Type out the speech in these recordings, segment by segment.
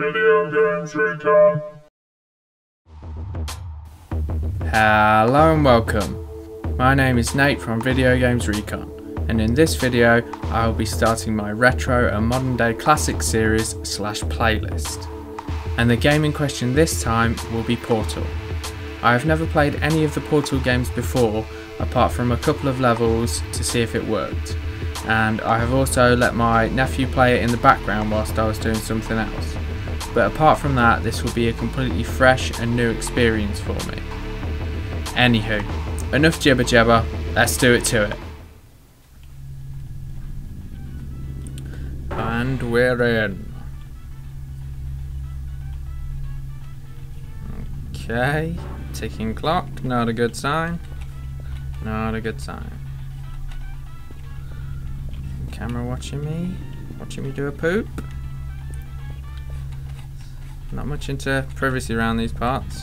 Video Games Recon. Hello and welcome. My name is Nate from Video Games Recon, and in this video I will be starting my retro and modern day classic series slash playlist. And the game in question this time will be Portal. I have never played any of the Portal games before, apart from a couple of levels to see if it worked. And I have also let my nephew play it in the background whilst I was doing something else. But apart from that, this will be a completely fresh and new experience for me. Anywho, enough jibber jabber, let's do it to it. And we're in. Okay, ticking clock, not a good sign. Not a good sign. Camera watching me, watching me do a poop. Not much into privacy around these parts.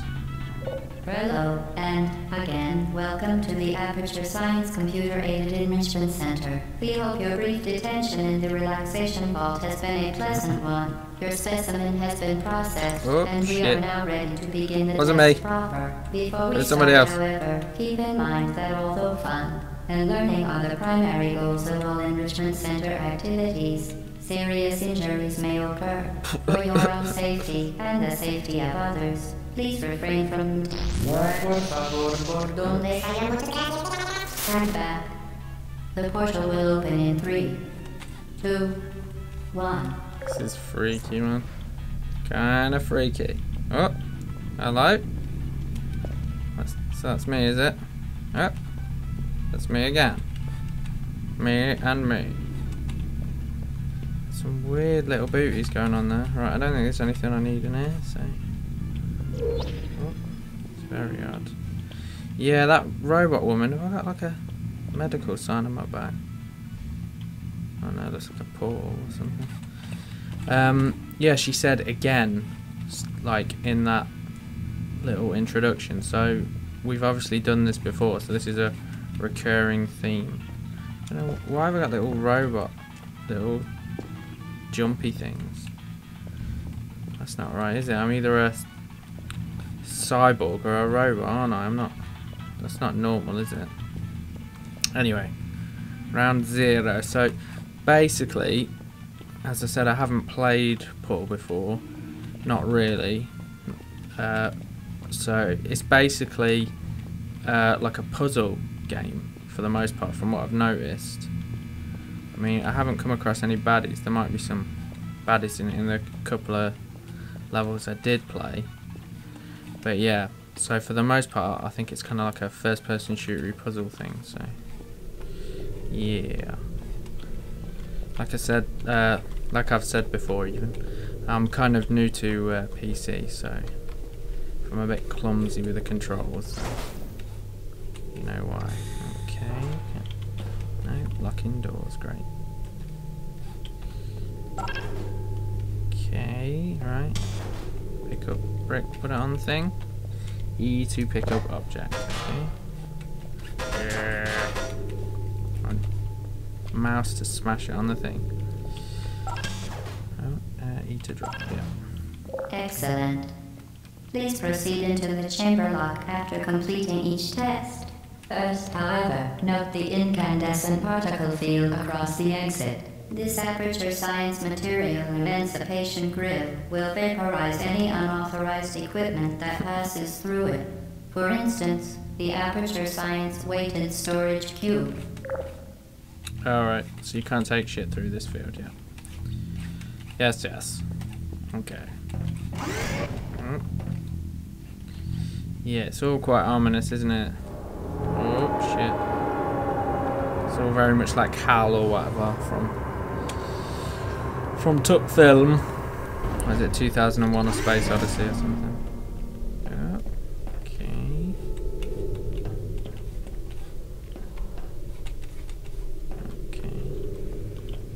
Hello, and again, welcome to the Aperture Science Computer Aided Enrichment Center. We hope your brief detention in the relaxation vault has been a pleasant one. Your specimen has been processed, Oh, and we shit. are now ready to begin the Wasn't test me. proper. Before we It was start, somebody else. however, keep in mind that although fun and learning are the primary goals of all enrichment center activities, serious injuries may occur. For your own safety and the safety of others, please refrain from donde Stand back. The portal will open in three, two, one. This is freaky, man. Kinda freaky. Oh, hello? That's, so that's me, is it? Oh, that's me again. Me and me. Some weird little booties going on there. Right, I don't think there's anything I need in here, so. Oh, it's very odd. Yeah, that robot woman, have I got like a medical sign on my back? Oh no, that's like a portal or something. Um, yeah, she said again, like in that little introduction. So we've obviously done this before, so this is a recurring theme. Why have I got little robot, little jumpy things? That's not right, is it? I'm either a cyborg or a robot, aren't I? I'm not. That's not normal, is it? Anyway, round zero. So basically, as I said, I haven't played Portal before. Not really. Uh, so it's basically uh, like a puzzle game for the most part, from what I've noticed. I mean, I haven't come across any baddies. There might be some baddies in, in the couple of levels I did play. But yeah, so for the most part, I think it's kind of like a first-person shooter puzzle thing. So yeah like I said, uh, like I've said before, even I'm kind of new to uh, PC, so I'm a bit clumsy with the controls. You know why? Okay. No, locking doors, great. Okay, right. Pick up brick, put it on the thing. E to pick up object. Okay. Mouse to smash it on the thing. Oh, uh, E to drop, yeah. Excellent. Please proceed into the chamber lock after completing each test. First, however, note the incandescent particle field across the exit. This aperture science material emancipation grill will vaporize any unauthorized equipment that passes through it. For instance, the aperture science weighted storage cube. Alright, so you can't take shit through this field, yeah. Yes, yes. Okay. Mm. Yeah, it's all quite ominous, isn't it? Oh, shit. It's all very much like HAL or whatever from from Tuck Film. Is it 2001 A Space Odyssey or something? Okay. Okay.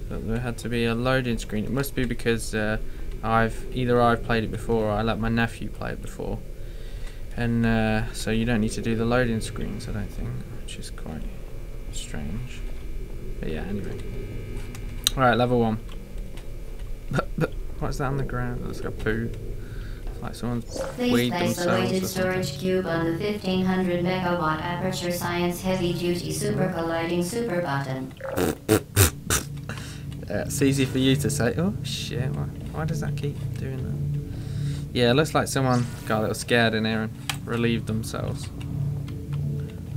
There had to be a loading screen. It must be because uh, I've either I've played it before or I let my nephew play it before. And uh, so you don't need to do the loading screens, I don't think, which is quite strange. But yeah, anyway. Alright, level one. What's that on the ground? Looks like poo. It's like someone's Please place the weighted storage cube on the 1500 megawatt Aperture Science Heavy Duty Super Colliding Super Button. Uh, it's easy for you to say. Oh shit! Why, why does that keep doing that? Yeah, it looks like someone got a little scared in here and relieved themselves.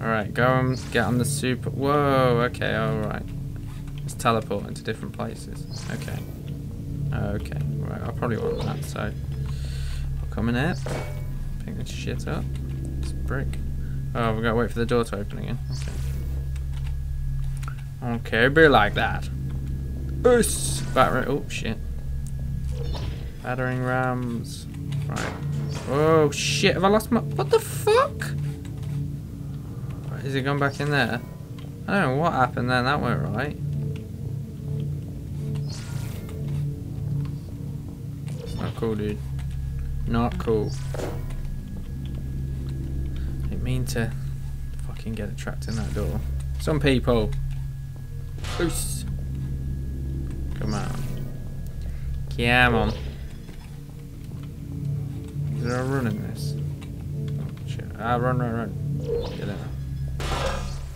All right, go and get on the super. Whoa. Okay. All right. Let's teleport into different places. Okay. Okay. Right. I probably want that. So I'll come in here. Pick this shit up. It's brick. Oh, we've gotta wait for the door to open again. Okay. Okay, be like that. Us! Battering. Oh shit. Battering rams. Right. Oh shit! Have I lost my? What the fuck? Is it gone back in there? I don't know what happened then. That went right. Not cool, dude. Not cool. Didn't mean to fucking get trapped in that door. Some people. Us. Come on. Come on. Is there a run in this? Oh, shit. Ah, run, run, run. Get there.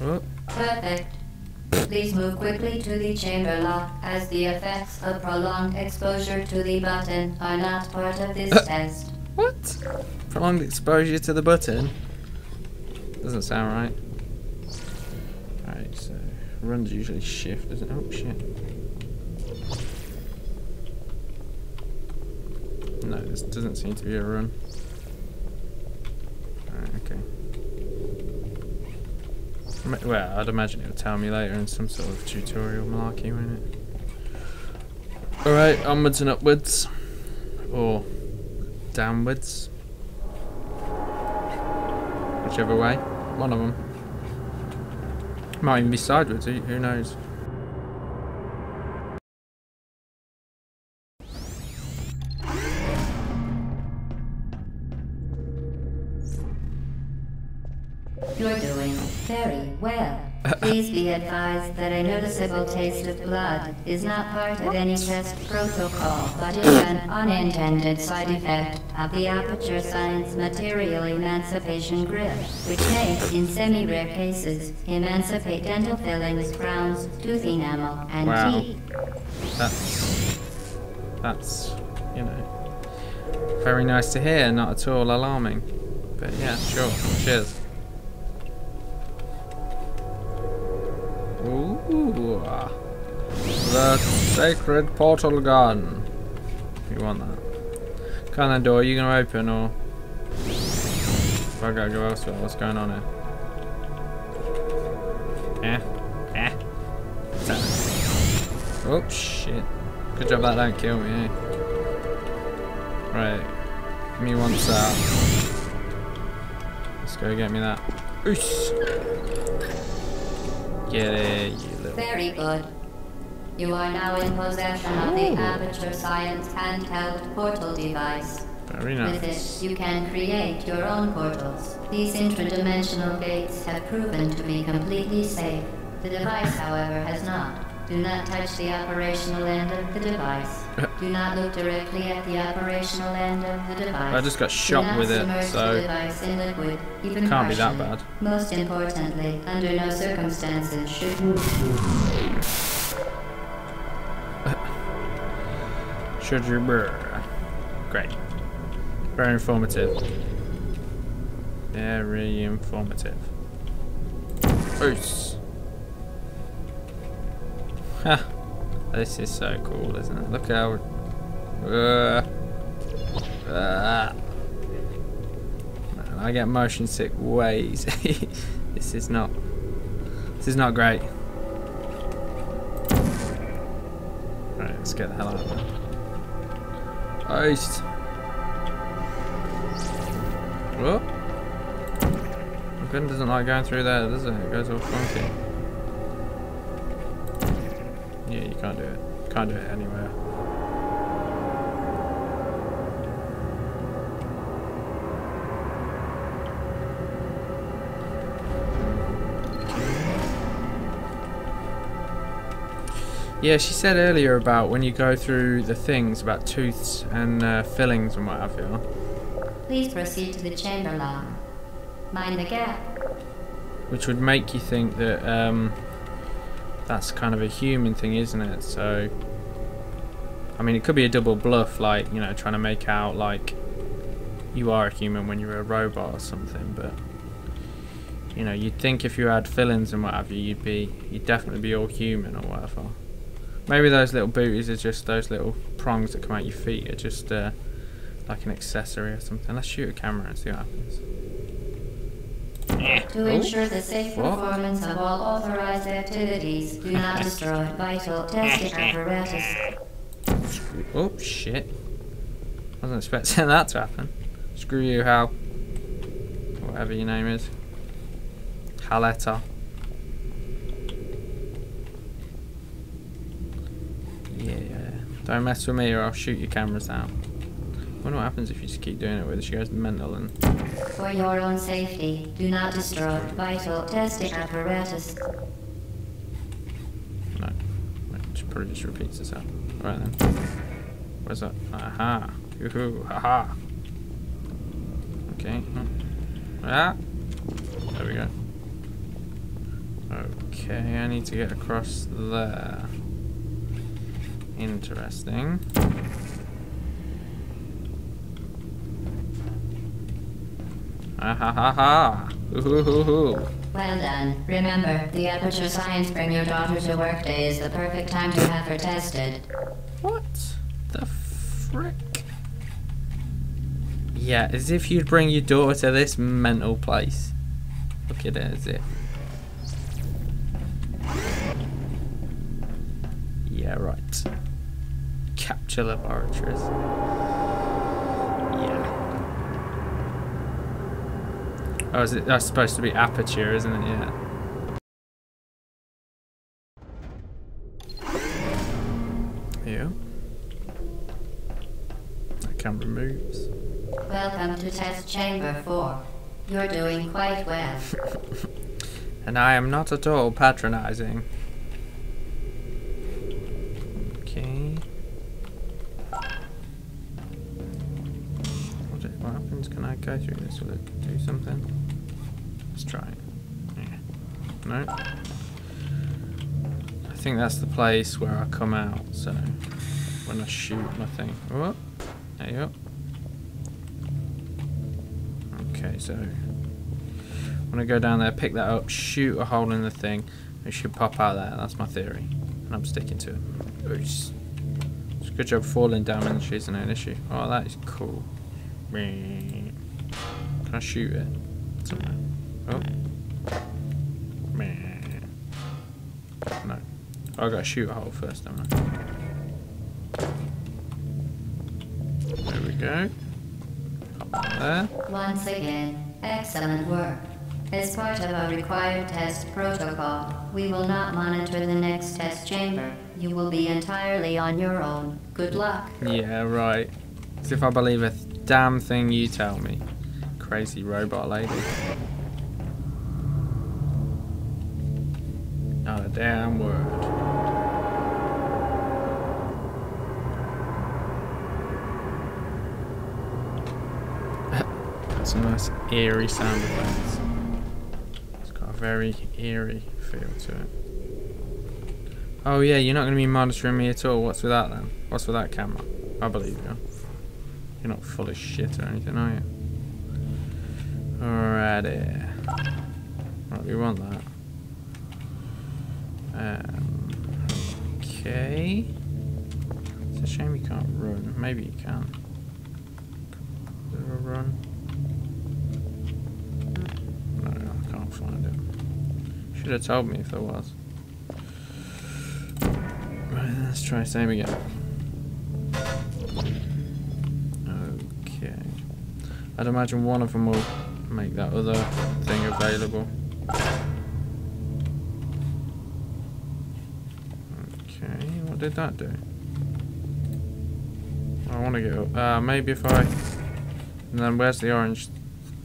Oh, Perfect. Please move quickly to the chamber lock as the effects of prolonged exposure to the button are not part of this test. what? Prolonged exposure to the button? Doesn't sound right. Alright, so runs usually shift, doesn't it? Oh, shit. No, this doesn't seem to be a run. Alright, okay. Well, I'd imagine it'll tell me later in some sort of tutorial malarkey, won't it? Alright, onwards and upwards. Or downwards. Whichever way. One of them. Might even be sideways, who knows? Well. Please be advised that a noticeable taste of blood is not part of any test protocol, but is an unintended side effect of the Aperture Science Material Emancipation Grill, which may, in semi-rare cases, emancipate dental fillings, crowns, tooth enamel, and Wow. teeth. That's that's you know very nice to hear, not at all alarming. But yeah, sure. Cheers. Ooh, the sacred portal gun. You want that? Can that door? You gonna open or? I gotta go elsewhere, what's going on here? Eh? Eh? Oh shit. Good job that don't kill me, eh? Right. Give me one sec. Let's go get me that. Oos. Get it. Very good. You are now in possession of the Aperture Science handheld portal device. Very nice. With nice. it, you can create your own portals. These intradimensional gates have proven to be completely safe. The device, however, has not. Do not touch the operational end of the device. Do not look directly at the operational end of the device. I just got shot with it, so the device in liquid, can't be that bad. Most importantly, under no circumstances should Should you brr. Great. Very informative. Very informative. Oos. Ha. This is so cool, isn't it? Look how. Uh, uh, I get motion sick way easy. this is not. This is not great. Right, let's get the hell out of there. What? My gun doesn't like going through there, does it? It goes all funky. Yeah, you can't do it. Can't do it anywhere. Yeah, she said earlier about when you go through the things about tooths and uh, fillings and what have you. Please proceed to the chamber lock. Mind the gap. Which would make you think that um, that's kind of a human thing, isn't it? So, I mean, it could be a double bluff, like, you know, trying to make out like you are a human when you're a robot or something, but you know, you'd think if you had fillings and what have you, you'd be, you'd definitely be all human or whatever. Maybe those little booties are just those little prongs that come out your feet are just uh, like an accessory or something. Let's shoot a camera and see what happens. Eh. To Oh, ensure the safe performance of all authorized activities, do not destroy vital eh. testing apparatus. Eh. Oh shit! I wasn't expecting that to happen. Screw you, Hal. Whatever your name is. Haletta. Yeah. Don't mess with me or I'll shoot your cameras out. wonder what happens if you just keep doing it whether she goes mental and For your own safety, do not destroy vital testing apparatus. no. It just probably just repeats itself. Alright then. Where's that? Aha. Yoo-hoo. Haha. Okay. Ah. There we go. Okay, I need to get across there. Interesting. Ah ha ha ha! Ooh-hoo-hoo-hoo. Well done. Remember, the Aperture Science Bring Your Daughter to Work Day is the perfect time to have her tested. What the frick? Yeah, as if you'd bring your daughter to this mental place. Look at it as if. Yeah, right. Capture laboratories. Oh, is it? That's supposed to be aperture, isn't it? Yeah. Yeah. That camera moves. Welcome to Test Chamber 4. You're doing quite well. And I am not at all patronizing. Okay. What, what happens? Can I go through this? Will it do something? Let's try. Yeah. No? I think that's the place where I come out, so when I shoot my thing. Oh, there you go. Okay, so when I go down there, pick that up, shoot a hole in the thing, it should pop out there. That's my theory. And I'm sticking to it. It's, it's a good job falling damage isn't an issue. Oh, that is cool. Can I shoot it? Somewhere. Oh. No. Oh, I gotta shoot a hole first, don't I? There we go. That there. Once again, excellent work. As part of our required test protocol, we will not monitor the next test chamber. You will be entirely on your own. Good luck. Yeah, right. As if I believe a damn thing you tell me. Crazy robot lady. Not a damn word. That's a nice eerie sound effects. It's got a very eerie feel to it. Oh yeah, you're not going to be monitoring me at all. What's with that then? What's with that camera? I believe you. You're not full of shit or anything, are you? Alrighty. Right, we want that. Okay. It's a shame you can't run. Maybe you can. Is there a run? No, I can't find it. Should have told me if there was. Right, let's try same again. Okay. I'd imagine one of them will make that other thing available. What did that do? I want to up. Uh, maybe if I... And then where's the orange?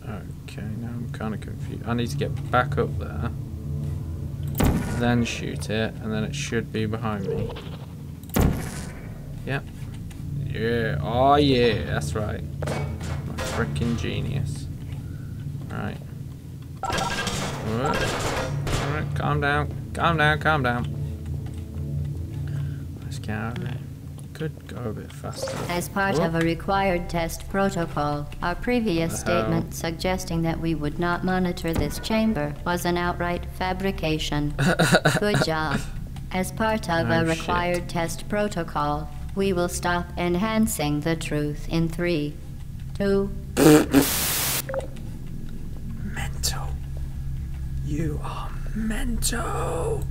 Okay, now I'm kind of confused. I need to get back up there. then shoot it, and then it should be behind me. Yep. Yeah. Oh yeah, that's right. I'm a freaking genius. Alright, calm down. Calm down, calm down. Let's get out of there. Could go a bit faster. As part of a required test protocol, our previous The hell? statement suggesting that we would not monitor this chamber was an outright fabrication. Good job. As part of Oh, a shit. required test protocol, we will stop enhancing the truth in three, two, Mental. You are mental.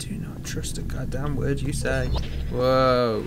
Do not trust a goddamn word you say. Whoa.